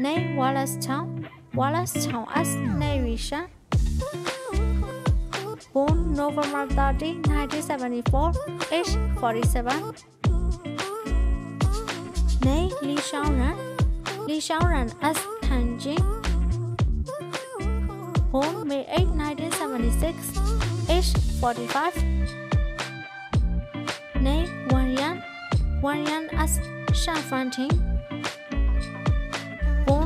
nay Wallace Town, Wallace Town as narration. Born November 30, 1974, age 47. nay Li Xiaoran, Li Xiaoran as Tan Born May 8, 1976, age 45. nay Wang Yan, Wang Yan as Shan Fanting.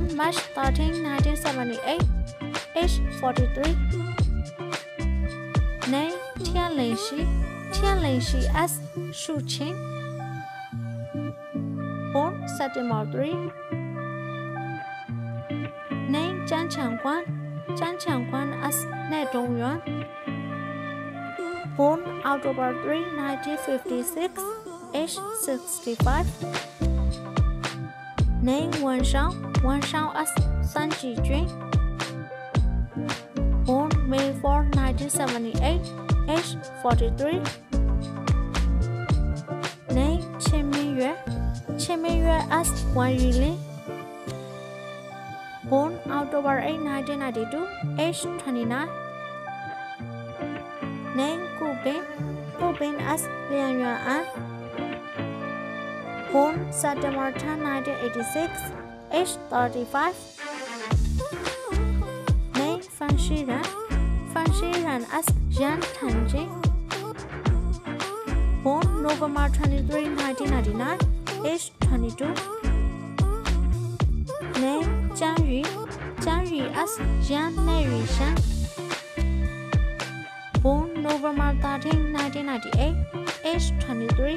Born March 13, 1978, age 43. Name Tian Lingxi, Tian Lingxi as Shu Qing. Born September 3. Name Zhang Changguan, Zhang Changguan as Ne Dongyuan. Born October 3, 1956, age 65. Name Wan Shao, Wan Shao as San Jijun. Born May 4, 1978, age 43. Name Chen Mingyue, Chen Mingyue as Wang Yulin. Born October 8, 1992, age 29. Name Gu Bin, Gu Bin as Liang Yuan. Born September 10, 1986, age 35. Name Fan Shiran, Fan Shiran as Yan Tanjing. Born November 23, 1999, age 22. Name Jiang Yu, Jiang Yu as Yan Neri Shan. Born November 13, 1998, age 23.